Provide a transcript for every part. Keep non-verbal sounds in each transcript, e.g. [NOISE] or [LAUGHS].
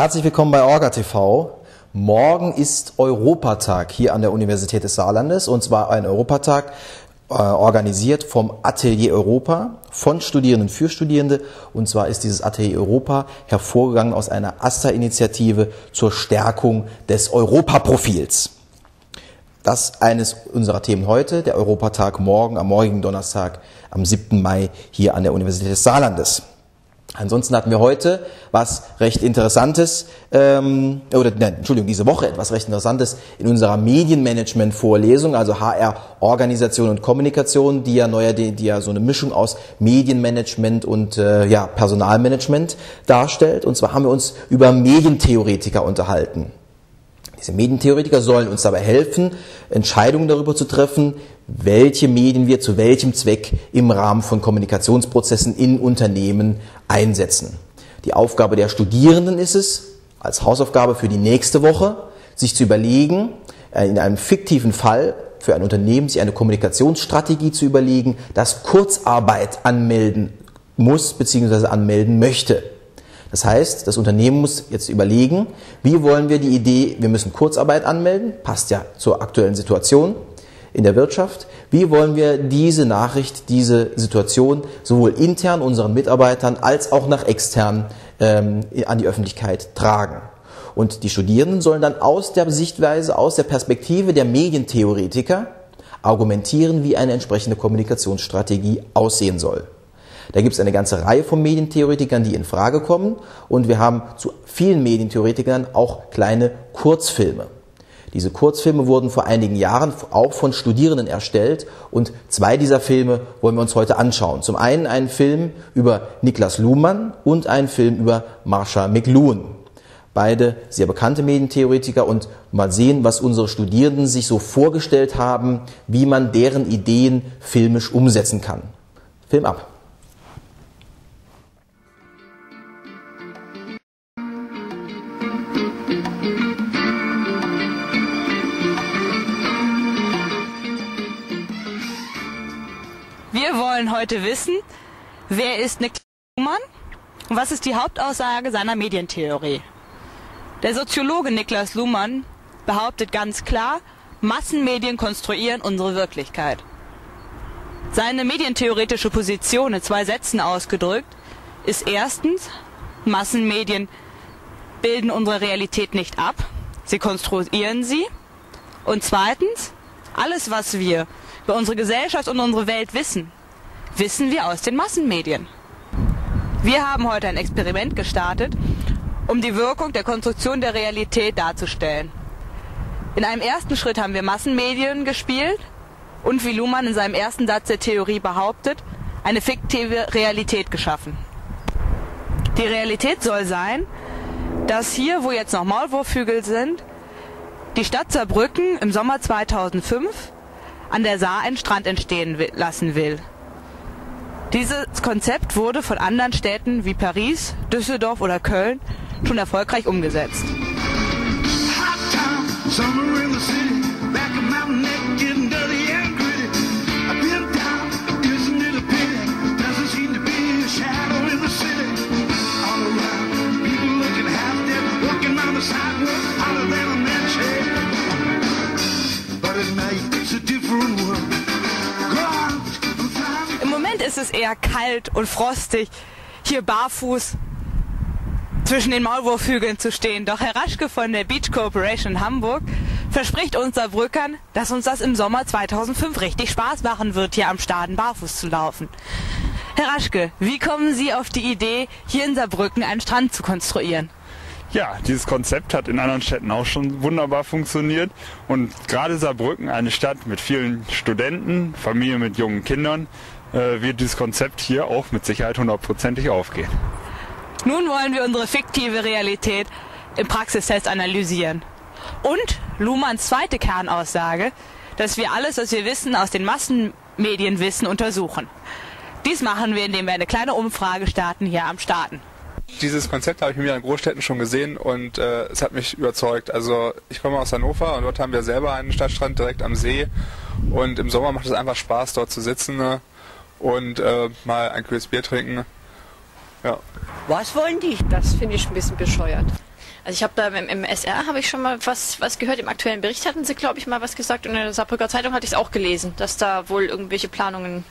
Herzlich willkommen bei Orga TV. Morgen ist Europatag hier an der Universität des Saarlandes und zwar ein Europatag äh, organisiert vom Atelier Europa von Studierenden für Studierende und zwar ist dieses Atelier Europa hervorgegangen aus einer AStA-Initiative zur Stärkung des Europaprofils. Das eines unserer Themen heute, der Europatag morgen, am morgigen Donnerstag, am 7. Mai hier an der Universität des Saarlandes. Ansonsten hatten wir heute was recht Interessantes, ähm, oder nein, Entschuldigung, diese Woche etwas recht Interessantes in unserer Medienmanagement-Vorlesung, also HR Organisation und Kommunikation, die ja neuer, die, die ja so eine Mischung aus Medienmanagement und äh, ja, Personalmanagement darstellt. Und zwar haben wir uns über Medientheoretiker unterhalten. Diese Medientheoretiker sollen uns dabei helfen, Entscheidungen darüber zu treffen, welche Medien wir zu welchem Zweck im Rahmen von Kommunikationsprozessen in Unternehmen einsetzen. Die Aufgabe der Studierenden ist es, als Hausaufgabe für die nächste Woche, sich zu überlegen, äh, in einem fiktiven Fall für ein Unternehmen sich eine Kommunikationsstrategie zu überlegen, das Kurzarbeit anmelden muss bzw. anmelden möchte. Das heißt, das Unternehmen muss jetzt überlegen, wie wollen wir die Idee, wir müssen Kurzarbeit anmelden, passt ja zur aktuellen Situation in der Wirtschaft, wie wollen wir diese Nachricht, diese Situation sowohl intern unseren Mitarbeitern als auch nach extern ähm, an die Öffentlichkeit tragen. Und die Studierenden sollen dann aus der Sichtweise, aus der Perspektive der Medientheoretiker argumentieren, wie eine entsprechende Kommunikationsstrategie aussehen soll. Da gibt es eine ganze Reihe von Medientheoretikern, die in Frage kommen. Und wir haben zu vielen Medientheoretikern auch kleine Kurzfilme. Diese Kurzfilme wurden vor einigen Jahren auch von Studierenden erstellt und zwei dieser Filme wollen wir uns heute anschauen. Zum einen einen Film über Niklas Luhmann und einen Film über Marsha McLuhan. Beide sehr bekannte Medientheoretiker und mal sehen, was unsere Studierenden sich so vorgestellt haben, wie man deren Ideen filmisch umsetzen kann. Film ab. Wollen heute wissen, wer ist Niklas Luhmann und was ist die Hauptaussage seiner Medientheorie. Der Soziologe Niklas Luhmann behauptet ganz klar, Massenmedien konstruieren unsere Wirklichkeit. Seine medientheoretische Position in zwei Sätzen ausgedrückt ist erstens, Massenmedien bilden unsere Realität nicht ab, sie konstruieren sie. Und zweitens, alles, was wir über unsere Gesellschaft und unsere Welt wissen, wissen wir aus den Massenmedien. Wir haben heute ein Experiment gestartet, um die Wirkung der Konstruktion der Realität darzustellen. In einem ersten Schritt haben wir Massenmedien gespielt und wie Luhmann in seinem ersten Satz der Theorie behauptet, eine fiktive Realität geschaffen. Die Realität soll sein, dass hier, wo jetzt noch Maulwurfhügel sind, die Stadt Saarbrücken im Sommer 2005 an der Saar einen Strand entstehen lassen will. Dieses Konzept wurde von anderen Städten wie Paris, Düsseldorf oder Köln schon erfolgreich umgesetzt. Ist es eher kalt und frostig, hier barfuß zwischen den Maulwurfhügeln zu stehen. Doch Herr Raschke von der Beach Corporation Hamburg verspricht uns Saarbrückern, dass uns das im Sommer 2005 richtig Spaß machen wird, hier am Staden barfuß zu laufen. Herr Raschke, wie kommen Sie auf die Idee, hier in Saarbrücken einen Strand zu konstruieren? Ja, dieses Konzept hat in anderen Städten auch schon wunderbar funktioniert. Und gerade Saarbrücken, eine Stadt mit vielen Studenten, Familien mit jungen Kindern, äh, wird dieses Konzept hier auch mit Sicherheit hundertprozentig aufgehen. Nun wollen wir unsere fiktive Realität im Praxistest analysieren. Und Luhmanns zweite Kernaussage, dass wir alles, was wir wissen, aus den Massenmedienwissen untersuchen. Dies machen wir, indem wir eine kleine Umfrage starten hier am Starten. Dieses Konzept habe ich mir in Großstädten schon gesehen und äh, es hat mich überzeugt. Also ich komme aus Hannover und dort haben wir selber einen Stadtstrand direkt am See und im Sommer macht es einfach Spaß, dort zu sitzen. Ne? Und äh, mal ein kühles Bier trinken Ja. Was wollen die? Das finde ich ein bisschen bescheuert. Also ich habe da im, im SR habe ich schon mal was, was gehört. Im aktuellen Bericht hatten sie, glaube ich, mal was gesagt. Und in der Saarbrücker Zeitung hatte ich es auch gelesen, dass da wohl irgendwelche Planungen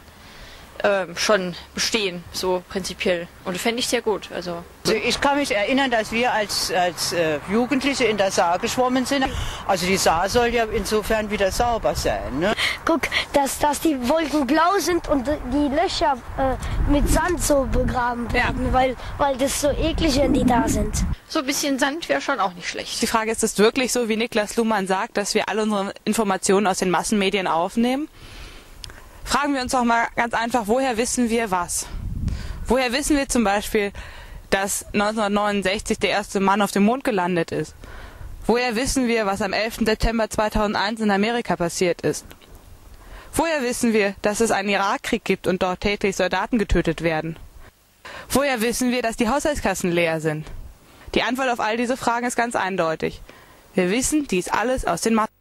äh, schon bestehen, so prinzipiell. Und das fände ich sehr gut. Also, also ich kann mich erinnern, dass wir als, als äh, Jugendliche in der Saar geschwommen sind. Also die Saar soll ja insofern wieder sauber sein. Ne? Guck, dass, dass die Wolken blau sind und die Löcher äh, mit Sand so begraben werden, ja. weil, weil das so eklig, wenn die da sind. So ein bisschen Sand wäre schon auch nicht schlecht. Die Frage ist, ist es wirklich so, wie Niklas Luhmann sagt, dass wir alle unsere Informationen aus den Massenmedien aufnehmen? Fragen wir uns doch mal ganz einfach, woher wissen wir was? Woher wissen wir zum Beispiel, dass 1969 der erste Mann auf dem Mond gelandet ist? Woher wissen wir, was am 11. September 2001 in Amerika passiert ist? Woher wissen wir, dass es einen Irakkrieg gibt und dort täglich Soldaten getötet werden? Woher wissen wir, dass die Haushaltskassen leer sind? Die Antwort auf all diese Fragen ist ganz eindeutig. Wir wissen dies alles aus den Mathematiken.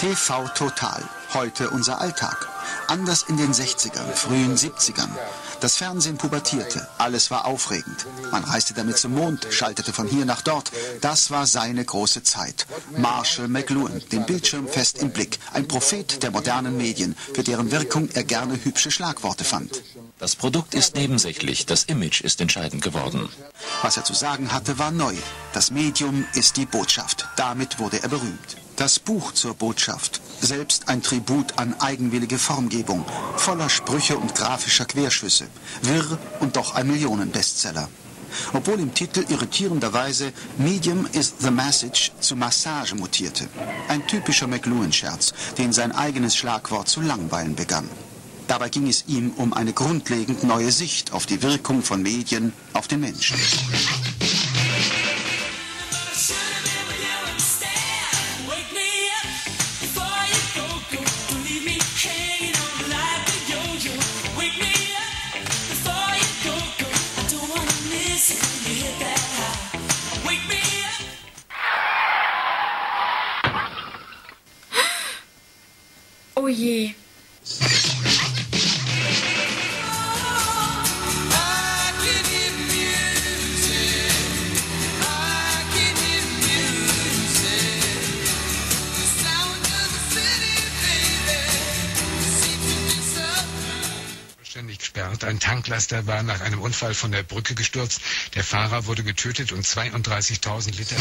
TV Total. Heute unser Alltag. Anders in den 60ern, frühen 70ern. Das Fernsehen pubertierte, alles war aufregend. Man reiste damit zum Mond, schaltete von hier nach dort. Das war seine große Zeit. Marshall McLuhan, den Bildschirm fest im Blick. Ein Prophet der modernen Medien, für deren Wirkung er gerne hübsche Schlagworte fand. Das Produkt ist nebensächlich, das Image ist entscheidend geworden. Was er zu sagen hatte, war neu. Das Medium ist die Botschaft. Damit wurde er berühmt. Das Buch zur Botschaft, selbst ein Tribut an eigenwillige Formgebung, voller Sprüche und grafischer Querschüsse, wirr und doch ein Millionenbestseller. Obwohl im Titel irritierenderweise Medium is the Message zu Massage mutierte. Ein typischer McLuhan-Scherz, den sein eigenes Schlagwort zu langweilen begann. Dabei ging es ihm um eine grundlegend neue Sicht auf die Wirkung von Medien auf den Menschen. Je. gesperrt. Ein Tanklaster war nach einem Unfall von der Brücke gestürzt. Der Fahrer wurde getötet und 32.000 Liter.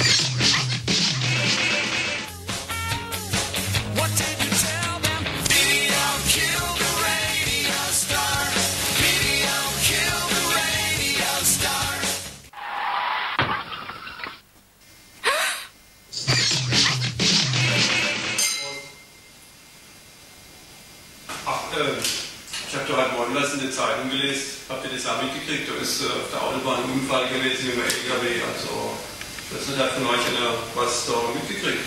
Mitgekriegt, da ist äh, auf der Autobahn ein Unfall gewesen mit dem LKW. Also, das hat von euch einer was da mitgekriegt.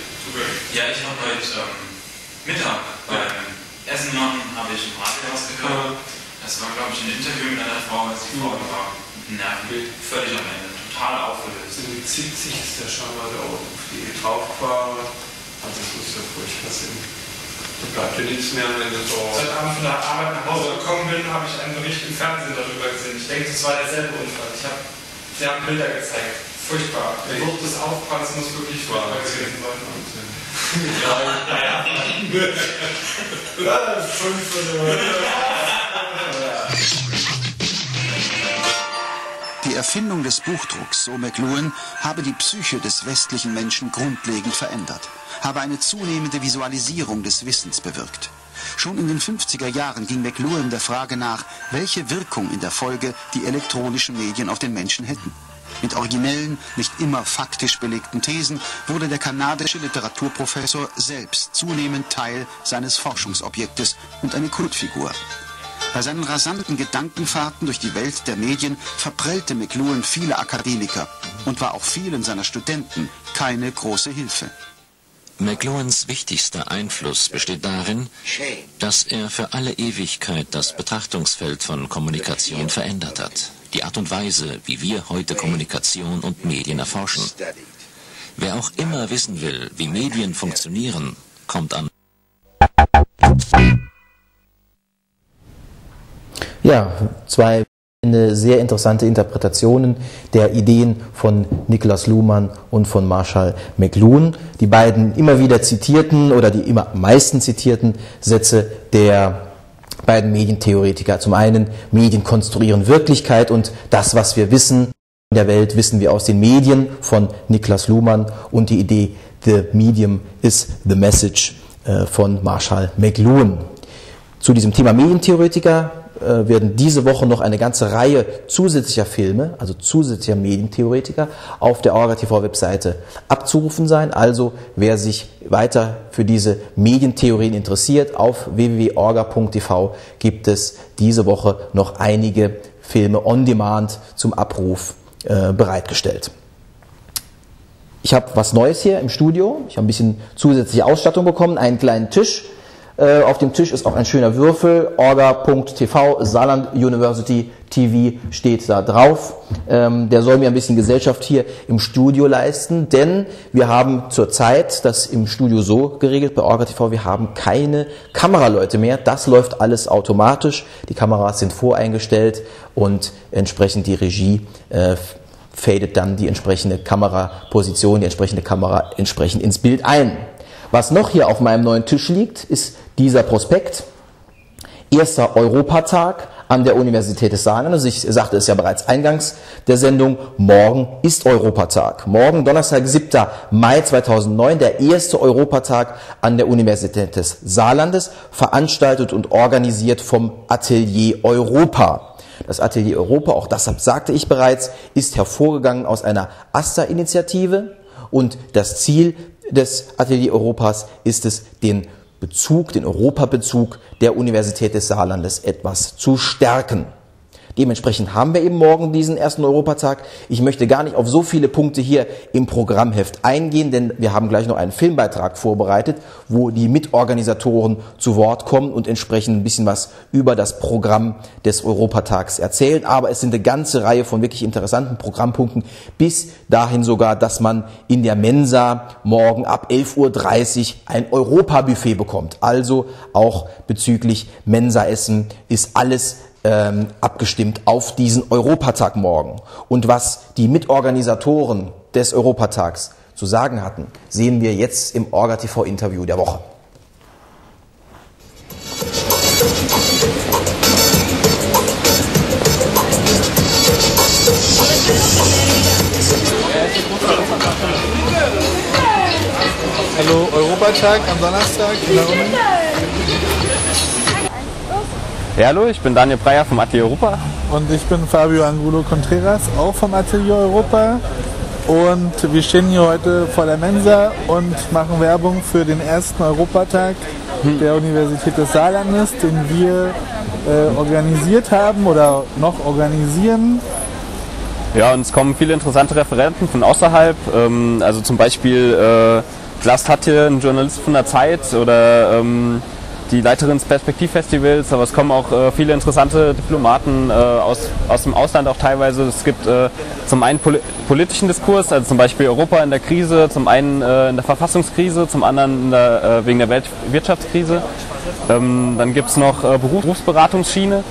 Ja, ich habe heute ähm, Mittag beim ja. Essen machen, habe ich im Radio rausgehört. Ja. Das war, glaube ich, ein Interview mit einer Frau, als die Frau war mit Nerven völlig am Ende, total aufgelöst. Mit 70 ist der scheinbar da auf die drauf gefahren. Also, das muss ja furchtbar sein. Bleibt dir nichts mehr, wenn du so. Seit Abend von der Arbeit nach Hause gekommen bin, habe ich einen Bericht im Fernsehen darüber gesehen. Ich denke, das war derselbe Unfall. Ich hab, sie haben Bilder gezeigt. Furchtbar. Der Wucht des Aufpralls muss wirklich furchtbar gewesen sein. [LAUGHS] Ja, naja. [LAUGHS] [LAUGHS] Die Erfindung des Buchdrucks, so McLuhan, habe die Psyche des westlichen Menschen grundlegend verändert habe eine zunehmende Visualisierung des Wissens bewirkt. Schon in den 50er Jahren ging McLuhan der Frage nach, welche Wirkung in der Folge die elektronischen Medien auf den Menschen hätten. Mit originellen, nicht immer faktisch belegten Thesen wurde der kanadische Literaturprofessor selbst zunehmend Teil seines Forschungsobjektes und eine Kultfigur. Bei seinen rasanten Gedankenfahrten durch die Welt der Medien verprellte McLuhan viele Akademiker und war auch vielen seiner Studenten keine große Hilfe. McLuhans wichtigster Einfluss besteht darin, dass er für alle Ewigkeit das Betrachtungsfeld von Kommunikation verändert hat. Die Art und Weise, wie wir heute Kommunikation und Medien erforschen. Wer auch immer wissen will, wie Medien funktionieren, kommt an. Ja, zwei sehr interessante Interpretationen der Ideen von Niklas Luhmann und von Marshall McLuhan. Die beiden immer wieder zitierten oder die immer am meisten zitierten Sätze der beiden Medientheoretiker. Zum einen, Medien konstruieren Wirklichkeit und das, was wir wissen in der Welt, wissen wir aus den Medien von Niklas Luhmann und die Idee The Medium is the Message äh, von Marshall McLuhan. Zu diesem Thema Medientheoretiker werden diese Woche noch eine ganze Reihe zusätzlicher Filme, also zusätzlicher Medientheoretiker, auf der Orga TV Webseite abzurufen sein. Also wer sich weiter für diese Medientheorien interessiert, auf www.orga.tv gibt es diese Woche noch einige Filme on Demand zum Abruf äh, bereitgestellt. Ich habe was Neues hier im Studio. Ich habe ein bisschen zusätzliche Ausstattung bekommen, einen kleinen Tisch äh, auf dem Tisch ist auch ein schöner Würfel, orga.tv, Saarland University TV steht da drauf. Ähm, der soll mir ein bisschen Gesellschaft hier im Studio leisten, denn wir haben zurzeit das im Studio so geregelt bei Orga TV, wir haben keine Kameraleute mehr. Das läuft alles automatisch. Die Kameras sind voreingestellt und entsprechend die Regie äh, fadet dann die entsprechende Kameraposition, die entsprechende Kamera entsprechend ins Bild ein. Was noch hier auf meinem neuen Tisch liegt, ist dieser Prospekt. Erster Europatag an der Universität des Saarlandes. Ich sagte es ja bereits eingangs der Sendung. Morgen ist Europatag. Morgen, Donnerstag, 7. Mai 2009, der erste Europatag an der Universität des Saarlandes, veranstaltet und organisiert vom Atelier Europa. Das Atelier Europa, auch das sagte ich bereits, ist hervorgegangen aus einer AStA-Initiative und das Ziel des Atelier Europas ist es, den Bezug, den Europabezug der Universität des Saarlandes etwas zu stärken. Dementsprechend haben wir eben morgen diesen ersten Europatag. Ich möchte gar nicht auf so viele Punkte hier im Programmheft eingehen, denn wir haben gleich noch einen Filmbeitrag vorbereitet, wo die Mitorganisatoren zu Wort kommen und entsprechend ein bisschen was über das Programm des Europatags erzählen. Aber es sind eine ganze Reihe von wirklich interessanten Programmpunkten, bis dahin sogar, dass man in der Mensa morgen ab 11.30 Uhr ein Europabuffet bekommt. Also auch bezüglich Mensaessen ist alles ähm, abgestimmt auf diesen Europatag morgen. Und was die Mitorganisatoren des Europatags zu sagen hatten, sehen wir jetzt im Orga-TV-Interview der Woche. Hallo, Europatag am Donnerstag in Uni. Ja, hallo, ich bin Daniel Breyer vom Atelier Europa. Und ich bin Fabio Angulo Contreras, auch vom Atelier Europa. Und wir stehen hier heute vor der Mensa und machen Werbung für den ersten Europatag hm. der Universität des Saarlandes, den wir äh, organisiert haben oder noch organisieren. Ja, und es kommen viele interessante Referenten von außerhalb. Ähm, also zum Beispiel äh, Glas Tatje, ein Journalist von der Zeit oder ähm, die Leiterin des Perspektivfestivals, aber es kommen auch äh, viele interessante Diplomaten äh, aus, aus dem Ausland auch teilweise. Es gibt äh, zum einen pol politischen Diskurs, also zum Beispiel Europa in der Krise, zum einen äh, in der Verfassungskrise, zum anderen der, äh, wegen der Weltwirtschaftskrise. Ähm, dann gibt es noch äh, Berufsberatungsschiene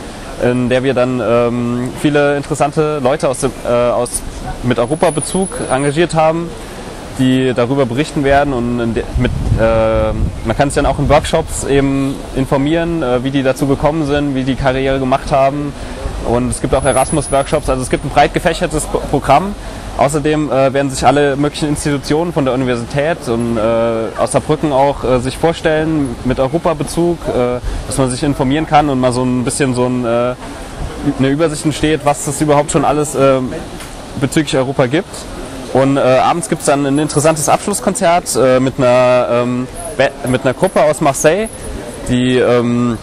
in der wir dann ähm, viele interessante Leute aus, dem, aus mit Europabezug engagiert haben die darüber berichten werden und mit, äh, man kann sich dann auch in Workshops eben informieren, äh, wie die dazu gekommen sind, wie die Karriere gemacht haben. Und es gibt auch Erasmus-Workshops, also es gibt ein breit gefächertes Programm. Außerdem äh, werden sich alle möglichen Institutionen von der Universität und äh, aus Saarbrücken auch äh, sich vorstellen mit Europabezug, äh, dass man sich informieren kann und mal so ein bisschen so ein, eine Übersicht entsteht, was es überhaupt schon alles äh, bezüglich Europa gibt. Und äh, abends gibt es dann ein interessantes Abschlusskonzert äh, mit, einer, ähm, mit einer Gruppe aus Marseille, die ähm,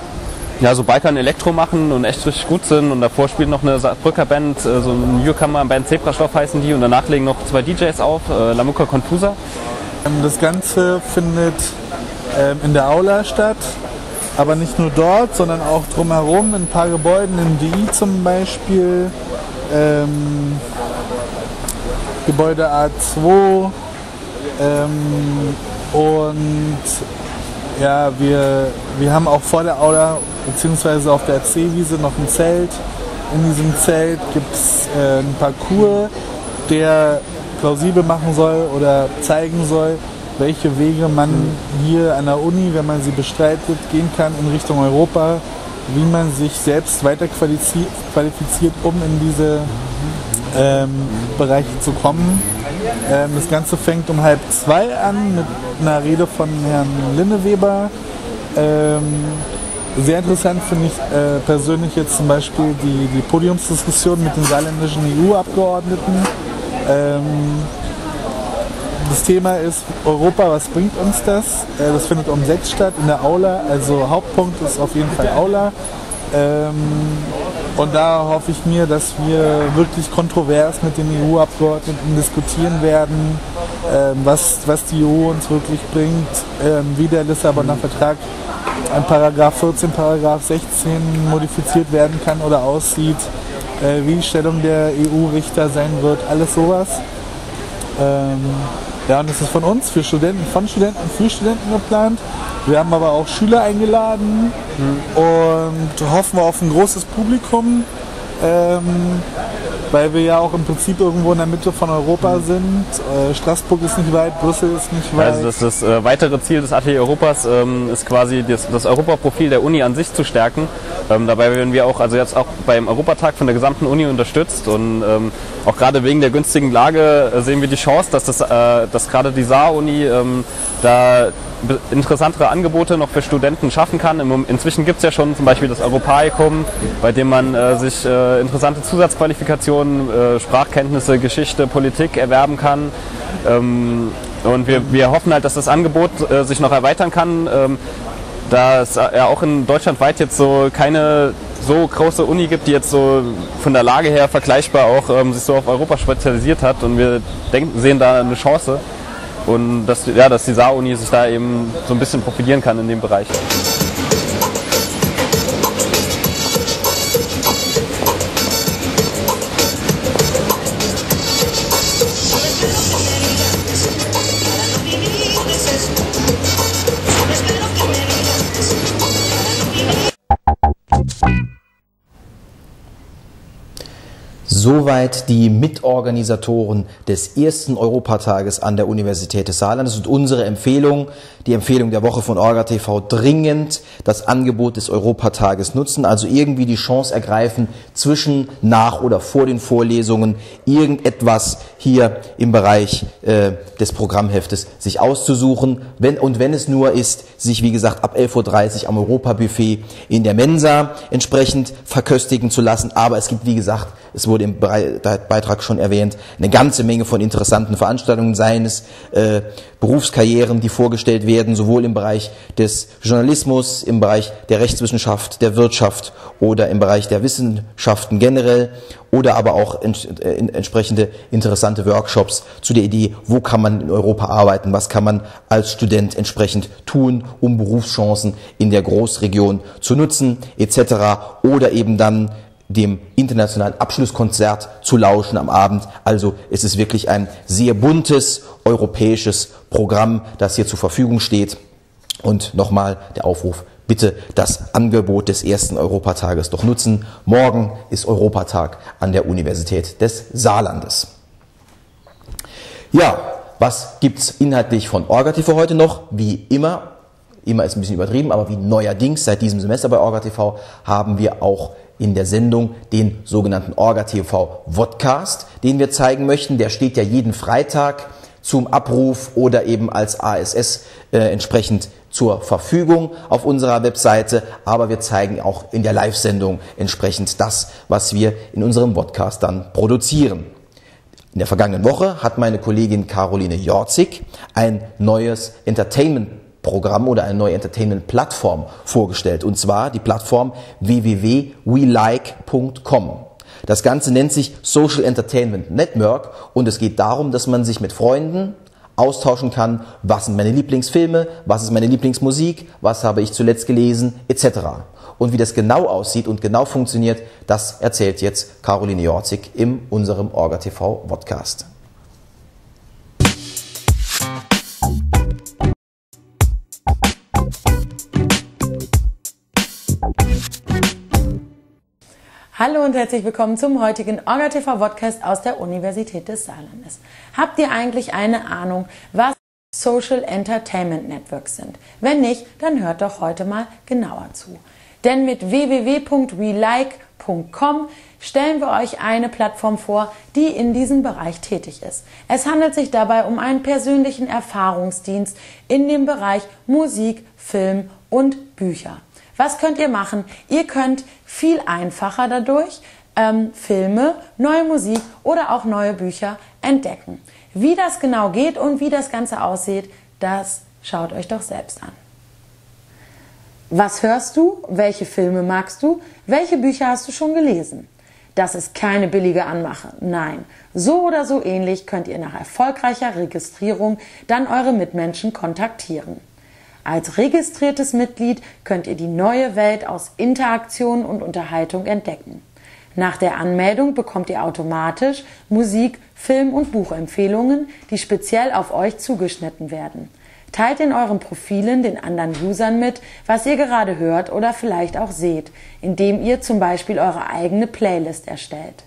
ja, so Bikern Elektro machen und echt richtig gut sind. Und davor spielt noch eine Brücker Band, äh, so eine Newcomer-Band Zebrastoff heißen die. Und danach legen noch zwei DJs auf, äh, Lamuka Confusa. Ähm, das Ganze findet ähm, in der Aula statt, aber nicht nur dort, sondern auch drumherum in ein paar Gebäuden, im DI zum Beispiel. Ähm, Gebäude A2 ähm, und ja, wir, wir haben auch vor der Aula beziehungsweise auf der C-Wiese noch ein Zelt. In diesem Zelt gibt es äh, einen Parcours, der plausibel machen soll oder zeigen soll, welche Wege man hier an der Uni, wenn man sie bestreitet, gehen kann in Richtung Europa, wie man sich selbst weiter qualifiziert, um in diese ähm, Bereiche zu kommen. Ähm, das Ganze fängt um halb zwei an mit einer Rede von Herrn Linneweber. Ähm, sehr interessant finde ich äh, persönlich jetzt zum Beispiel die, die Podiumsdiskussion mit den saarländischen EU-Abgeordneten. Ähm, das Thema ist Europa, was bringt uns das? Äh, das findet um sechs statt in der Aula, also Hauptpunkt ist auf jeden Fall Aula. Ähm, und da hoffe ich mir, dass wir wirklich kontrovers mit den EU-Abgeordneten diskutieren werden, ähm, was, was die EU uns wirklich bringt, ähm, wie der Lissabonner Vertrag an Paragraph 14, Paragraph 16 modifiziert werden kann oder aussieht, äh, wie die Stellung der EU-Richter sein wird, alles sowas. Ähm, ja, und das ist von uns, für Studenten, von Studenten, für Studenten geplant. Wir haben aber auch Schüler eingeladen mhm. und hoffen auf ein großes Publikum. Ähm, weil wir ja auch im Prinzip irgendwo in der Mitte von Europa mhm. sind. Äh, Straßburg ist nicht weit, Brüssel ist nicht weit. Also das, das äh, weitere Ziel des Atelier Europas ähm, ist quasi das, das Europaprofil der Uni an sich zu stärken. Ähm, dabei werden wir auch, also jetzt auch beim Europatag von der gesamten Uni unterstützt und ähm, auch gerade wegen der günstigen Lage äh, sehen wir die Chance, dass, das, äh, dass gerade die Saar-Uni ähm, da interessantere Angebote noch für Studenten schaffen kann. Inzwischen gibt es ja schon zum Beispiel das Europaikum, bei dem man äh, sich äh, interessante Zusatzqualifikationen, äh, Sprachkenntnisse, Geschichte, Politik erwerben kann. Ähm, und wir, wir hoffen halt, dass das Angebot äh, sich noch erweitern kann. Ähm, da es ja auch in Deutschland weit jetzt so keine so große Uni gibt, die jetzt so von der Lage her vergleichbar auch ähm, sich so auf Europa spezialisiert hat und wir denken, sehen da eine Chance und dass, ja, dass die Saar-Uni sich da eben so ein bisschen profilieren kann in dem Bereich. Soweit die Mitorganisatoren des ersten Europatages an der Universität des Saarlandes und unsere Empfehlung, die Empfehlung der Woche von Orga TV, dringend das Angebot des Europatages nutzen, also irgendwie die Chance ergreifen, zwischen, nach oder vor den Vorlesungen irgendetwas hier im Bereich äh, des Programmheftes sich auszusuchen. Wenn, und wenn es nur ist, sich wie gesagt ab 11.30 Uhr am Europabuffet in der Mensa entsprechend verköstigen zu lassen. Aber es gibt wie gesagt es wurde im Beitrag schon erwähnt, eine ganze Menge von interessanten Veranstaltungen, seien es äh, Berufskarrieren, die vorgestellt werden, sowohl im Bereich des Journalismus, im Bereich der Rechtswissenschaft, der Wirtschaft oder im Bereich der Wissenschaften generell oder aber auch ents äh, entsprechende interessante Workshops zu der Idee, wo kann man in Europa arbeiten, was kann man als Student entsprechend tun, um Berufschancen in der Großregion zu nutzen, etc. Oder eben dann dem internationalen Abschlusskonzert zu lauschen am Abend. Also es ist wirklich ein sehr buntes europäisches Programm, das hier zur Verfügung steht. Und nochmal der Aufruf, bitte das Angebot des ersten Europatages doch nutzen. Morgen ist Europatag an der Universität des Saarlandes. Ja, was gibt's inhaltlich von OrgaTV heute noch? Wie immer, immer ist ein bisschen übertrieben, aber wie neuerdings seit diesem Semester bei OrgaTV haben wir auch in der Sendung den sogenannten Orga TV Vodcast, den wir zeigen möchten. Der steht ja jeden Freitag zum Abruf oder eben als ASS äh, entsprechend zur Verfügung auf unserer Webseite, aber wir zeigen auch in der Live-Sendung entsprechend das, was wir in unserem Podcast dann produzieren. In der vergangenen Woche hat meine Kollegin Caroline Jorzig ein neues Entertainment Programm oder eine neue Entertainment-Plattform vorgestellt. Und zwar die Plattform www.welike.com. Das Ganze nennt sich Social Entertainment Network und es geht darum, dass man sich mit Freunden austauschen kann, was sind meine Lieblingsfilme, was ist meine Lieblingsmusik, was habe ich zuletzt gelesen, etc. Und wie das genau aussieht und genau funktioniert, das erzählt jetzt Caroline Jorzig in unserem Orga TV Podcast. Hallo und herzlich willkommen zum heutigen Orga TV Podcast aus der Universität des Saarlandes. Habt ihr eigentlich eine Ahnung, was Social Entertainment Networks sind? Wenn nicht, dann hört doch heute mal genauer zu. Denn mit www.welike.com stellen wir euch eine Plattform vor, die in diesem Bereich tätig ist. Es handelt sich dabei um einen persönlichen Erfahrungsdienst in dem Bereich Musik, Film und Bücher. Was könnt ihr machen? Ihr könnt viel einfacher dadurch ähm, Filme, neue Musik oder auch neue Bücher entdecken. Wie das genau geht und wie das Ganze aussieht, das schaut euch doch selbst an. Was hörst du? Welche Filme magst du? Welche Bücher hast du schon gelesen? Das ist keine billige Anmache. Nein, so oder so ähnlich könnt ihr nach erfolgreicher Registrierung dann eure Mitmenschen kontaktieren. Als registriertes Mitglied könnt ihr die neue Welt aus Interaktion und Unterhaltung entdecken. Nach der Anmeldung bekommt ihr automatisch Musik, Film und Buchempfehlungen, die speziell auf euch zugeschnitten werden. Teilt in euren Profilen den anderen Usern mit, was ihr gerade hört oder vielleicht auch seht, indem ihr zum Beispiel eure eigene Playlist erstellt.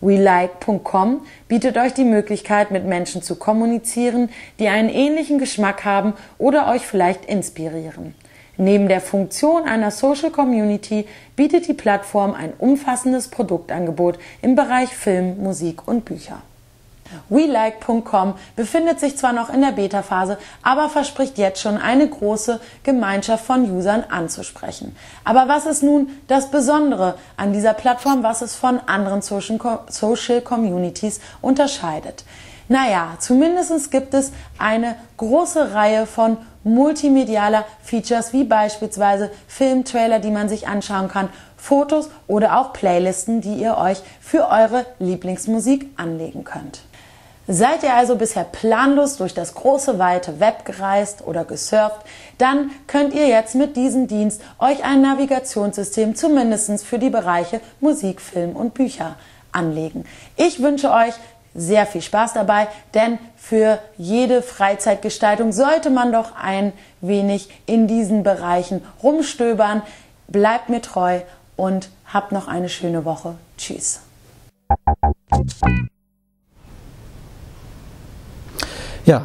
WeLike.com bietet euch die Möglichkeit, mit Menschen zu kommunizieren, die einen ähnlichen Geschmack haben oder euch vielleicht inspirieren. Neben der Funktion einer Social Community bietet die Plattform ein umfassendes Produktangebot im Bereich Film, Musik und Bücher. WeLike.com befindet sich zwar noch in der Beta-Phase, aber verspricht jetzt schon eine große Gemeinschaft von Usern anzusprechen. Aber was ist nun das Besondere an dieser Plattform, was es von anderen Social Communities unterscheidet? Naja, zumindest gibt es eine große Reihe von multimedialer Features, wie beispielsweise Filmtrailer, die man sich anschauen kann, Fotos oder auch Playlisten, die ihr euch für eure Lieblingsmusik anlegen könnt. Seid ihr also bisher planlos durch das große weite Web gereist oder gesurft, dann könnt ihr jetzt mit diesem Dienst euch ein Navigationssystem zumindest für die Bereiche Musik, Film und Bücher anlegen. Ich wünsche euch sehr viel Spaß dabei, denn für jede Freizeitgestaltung sollte man doch ein wenig in diesen Bereichen rumstöbern. Bleibt mir treu und habt noch eine schöne Woche. Tschüss. Ja,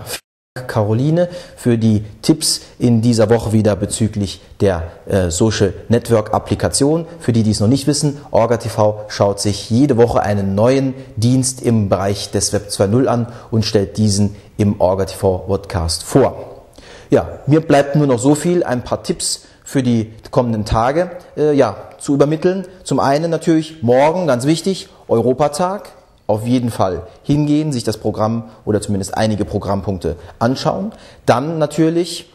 Caroline für die Tipps in dieser Woche wieder bezüglich der äh, Social Network Applikation. Für die, die es noch nicht wissen, OrgaTV schaut sich jede Woche einen neuen Dienst im Bereich des Web 2.0 an und stellt diesen im OrgaTV Podcast vor. Ja, mir bleibt nur noch so viel, ein paar Tipps für die kommenden Tage äh, ja, zu übermitteln. Zum einen natürlich morgen, ganz wichtig, Europatag auf jeden Fall hingehen, sich das Programm oder zumindest einige Programmpunkte anschauen. Dann natürlich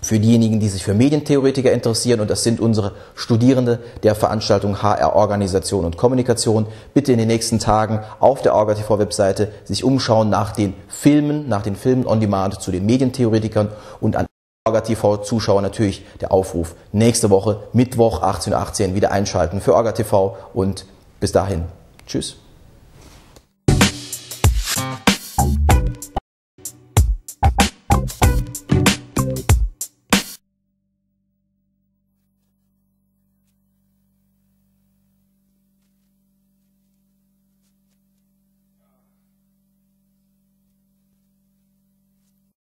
für diejenigen, die sich für Medientheoretiker interessieren, und das sind unsere Studierende der Veranstaltung HR Organisation und Kommunikation, bitte in den nächsten Tagen auf der OrgaTV-Webseite sich umschauen nach den Filmen, nach den Filmen on Demand zu den Medientheoretikern und an OrgaTV-Zuschauer natürlich der Aufruf, nächste Woche, Mittwoch 18.18 Uhr wieder einschalten für OrgaTV und bis dahin. Tschüss.